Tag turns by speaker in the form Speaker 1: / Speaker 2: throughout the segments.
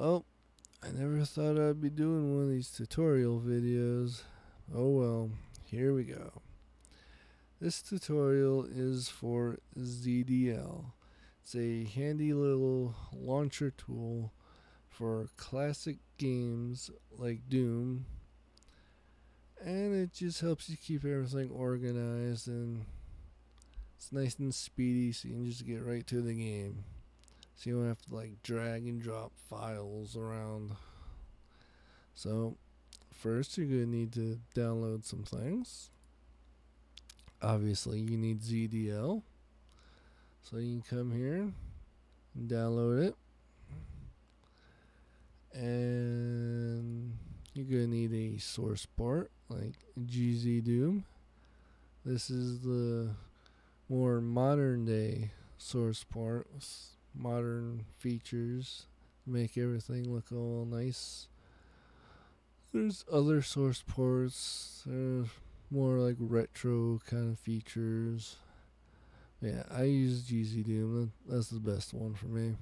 Speaker 1: Well, I never thought I'd be doing one of these tutorial videos. Oh well, here we go. This tutorial is for ZDL. It's a handy little launcher tool for classic games like Doom. And it just helps you keep everything organized and it's nice and speedy so you can just get right to the game. So you don't have to like drag and drop files around. So first you're going to need to download some things. Obviously you need ZDL. So you can come here and download it. And you're going to need a source port like GZDoom. This is the more modern day source port modern features make everything look all nice. There's other source ports, there's more like retro kind of features. Yeah, I use GZDoom. That's the best one for me.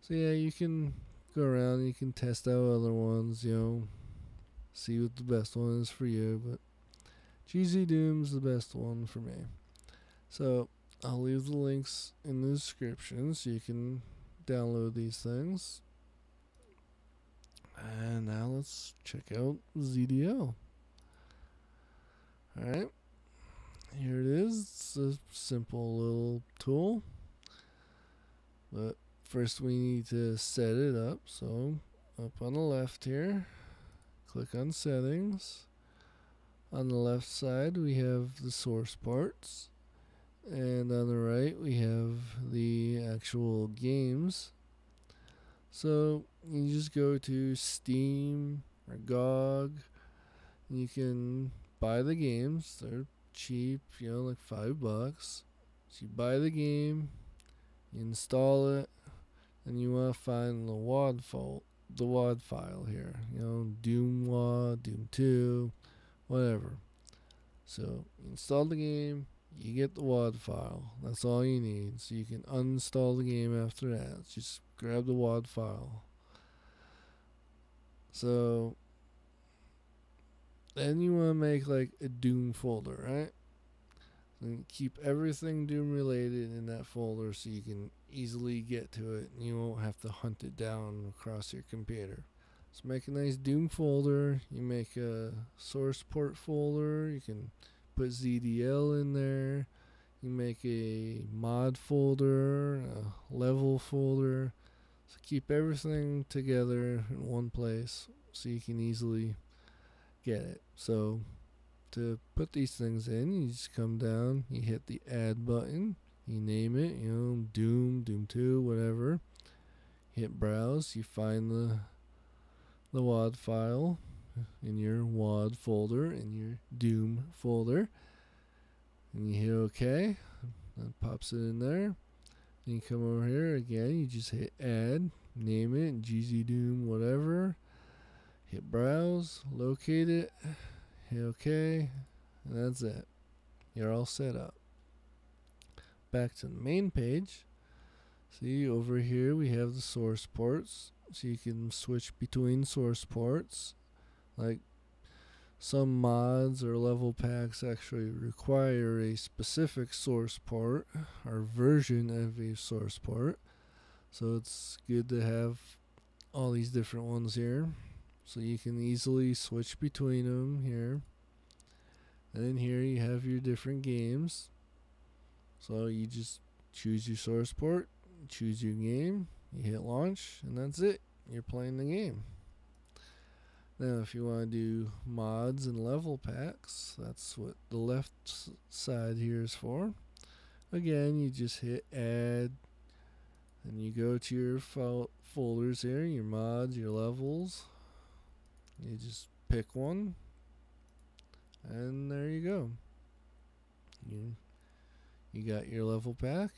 Speaker 1: So yeah, you can go around, you can test out other ones, you know, see what the best one is for you, but GZDoom's the best one for me. So I'll leave the links in the description so you can download these things. And now let's check out ZDL. Alright, here it is. It's a simple little tool. But first we need to set it up. So up on the left here, click on settings. On the left side we have the source ports and on the right we have the actual games. So you just go to steam or gog and you can buy the games. They're cheap you know like five bucks. So you buy the game you install it and you want to find the wad file the wad file here you know doom wad doom 2 whatever. So install the game you get the WAD file. That's all you need. So you can uninstall the game after that. Just grab the WAD file. So then you want to make like a Doom folder, right? And keep everything Doom related in that folder so you can easily get to it and you won't have to hunt it down across your computer. So make a nice Doom folder. You make a source port folder. You can put ZDL in there. You make a mod folder, a level folder. So keep everything together in one place so you can easily get it. So to put these things in, you just come down, you hit the add button, you name it, you know, Doom, Doom 2, whatever. Hit browse, you find the the WAD file, in your WAD folder, in your Doom folder. And you hit OK. That pops it in there. Then you come over here again, you just hit add, name it, GZDoom, whatever. Hit browse, locate it, hit OK, and that's it. You're all set up. Back to the main page. See over here we have the source ports. So you can switch between source ports like some mods or level packs actually require a specific source port or version of a source port. So it's good to have all these different ones here. So you can easily switch between them here. And then here you have your different games. So you just choose your source port, choose your game, you hit launch, and that's it. You're playing the game. Now, if you want to do mods and level packs, that's what the left side here is for. Again, you just hit add, and you go to your fo folders here, your mods, your levels. You just pick one, and there you go. You you got your level pack,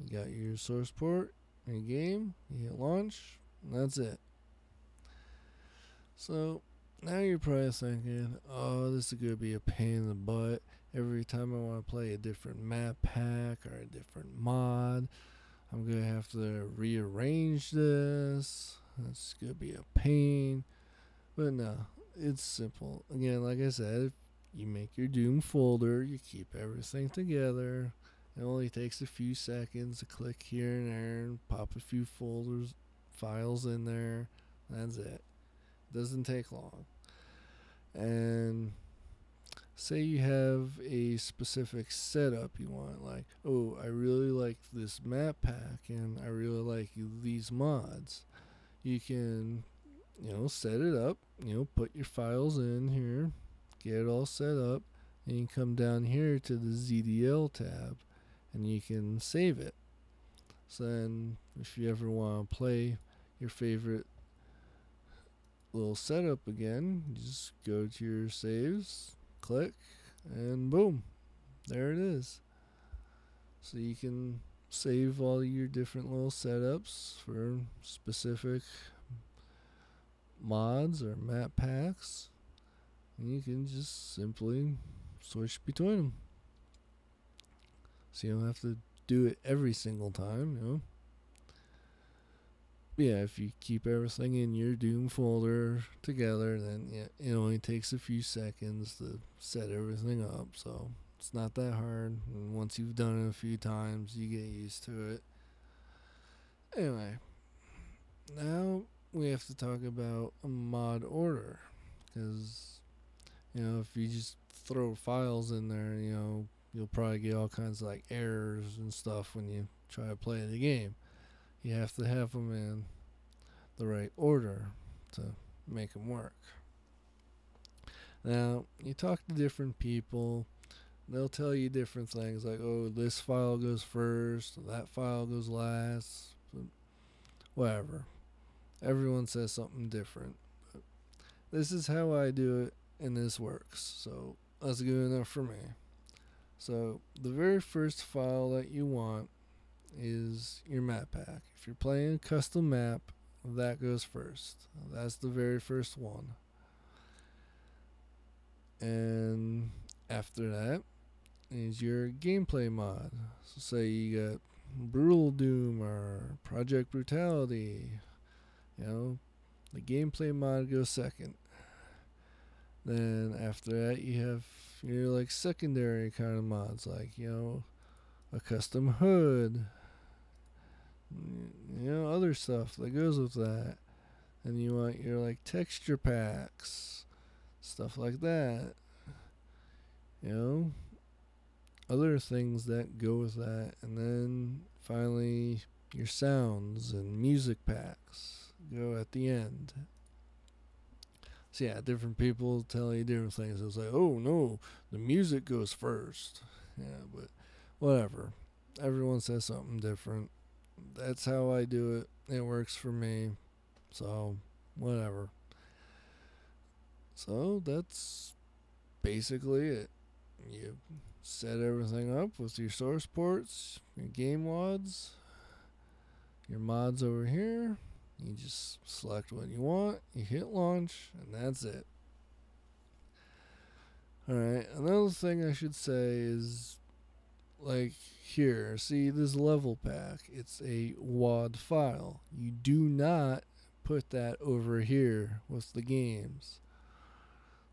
Speaker 1: you got your source port, your game. You hit launch, and that's it. So now you're probably thinking, oh, this is going to be a pain in the butt. Every time I want to play a different map pack or a different mod, I'm going to have to rearrange this. That's gonna be a pain. But no, it's simple. Again, like I said, you make your Doom folder, you keep everything together. It only takes a few seconds to click here and there and pop a few folders, files in there. That's it. Doesn't take long. And say you have a specific setup you want, like, oh, I really like this map pack and I really like these mods. You can, you know, set it up, you know, put your files in here, get it all set up, and you come down here to the ZDL tab and you can save it. So then, if you ever want to play your favorite little setup again, just go to your saves, click, and boom, there it is. So you can save all your different little setups for specific mods or map packs, and you can just simply switch between them. So you don't have to do it every single time, you know. Yeah, if you keep everything in your Doom folder together, then yeah, it only takes a few seconds to set everything up. So it's not that hard. And once you've done it a few times, you get used to it. Anyway, now we have to talk about a mod order. Because, you know, if you just throw files in there, you know, you'll probably get all kinds of like errors and stuff when you try to play the game. You have to have them in the right order to make them work. Now, you talk to different people, they'll tell you different things like, oh, this file goes first, that file goes last, whatever. Everyone says something different. But this is how I do it, and this works. So that's good enough for me. So the very first file that you want is your map pack. If you're playing a custom map, that goes first. That's the very first one. And after that is your gameplay mod. So say you got Brutal Doom or Project Brutality. You know, the gameplay mod goes second. Then after that you have your like secondary kind of mods like, you know, a custom HUD, you know, other stuff that goes with that. And you want your like texture packs, stuff like that. You know, other things that go with that. And then finally, your sounds and music packs go at the end. So yeah, different people tell you different things. It's like, oh no, the music goes first. Yeah, but whatever. Everyone says something different. That's how I do it. It works for me. So whatever. So that's basically it. You set everything up with your source ports, your game mods, your mods over here. You just select what you want, you hit launch, and that's it. Alright, another thing I should say is like here, see this level pack, it's a WAD file. You do not put that over here with the games.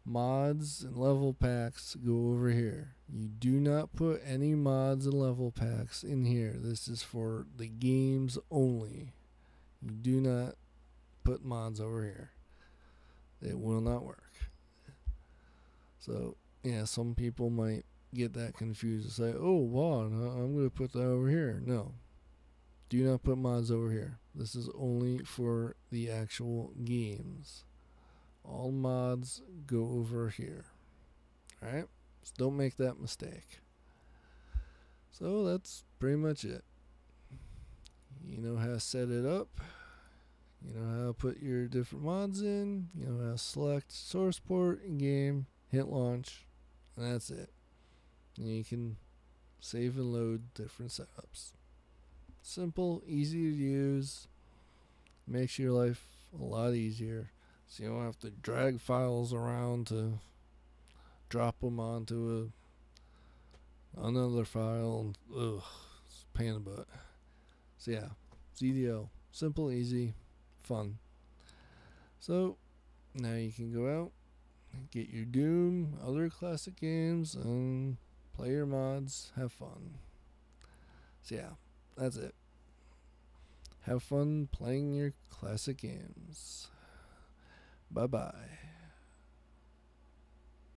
Speaker 1: Mods and level packs go over here. You do not put any mods and level packs in here. This is for the games only. You do not put mods over here. It will not work. So, yeah, some people might get that confused and say, oh, wow, I'm going to put that over here. No. Do not put mods over here. This is only for the actual games. All mods go over here. Alright? So don't make that mistake. So that's pretty much it. You know how to set it up. You know how to put your different mods in. You know how to select source port in game, hit launch, and that's it. And you can save and load different setups. Simple, easy to use, makes your life a lot easier. So you don't have to drag files around to drop them onto a another file. Ugh, it's pain in the butt. So yeah, ZDL, simple, easy, fun. So now you can go out, get your Doom, other classic games, and play your mods, have fun. So yeah, that's it. Have fun playing your classic games. Bye bye.